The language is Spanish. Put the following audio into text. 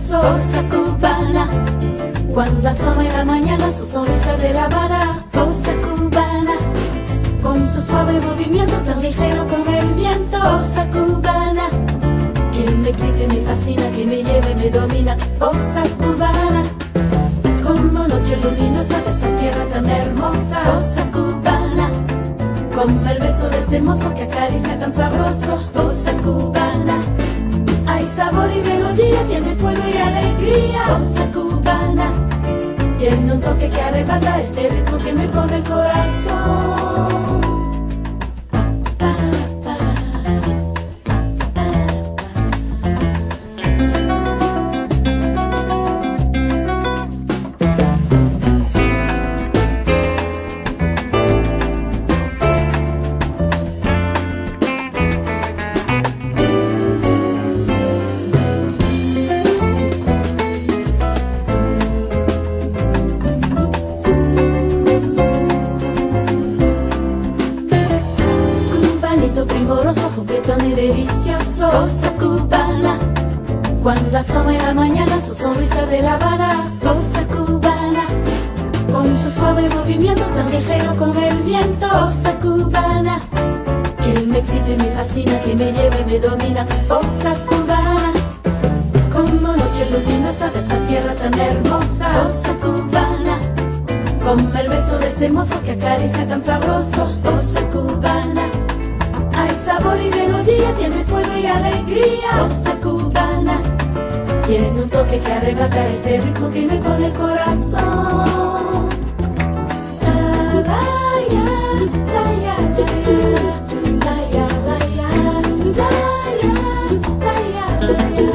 Bossa cubana, cuando asoma en la mañana su sonrisa de la vara. Bossa cubana, con su suave movimiento tan ligero como el viento. Bossa cubana, que me excite, me fascina, que me lleva y me domina. Bossa cubana, como noche luminosa de esta tierra tan hermosa. Bossa cubana, como el beso de ese mozo que acaricia tan sabroso. Bossa cubana, toque que arrebata este ritmo que me pone el corazón. Cubanito primoroso, juguetón y delicioso. Bossa cubana Cuando asoma en la mañana su sonrisa de la vara Bossa cubana Con su suave movimiento tan ligero como el viento. Bossa cubana Que me excita y me fascina, que me lleva y me domina. Bossa cubana Como noche luminosa de esta tierra tan hermosa. Bossa cubana Como el beso de ese mozo que acaricia tan sabroso. Bossa cubana tiene fuego y alegría, once cubana. Tiene un toque que arrebata este ritmo que me pone el corazón. La, la, la,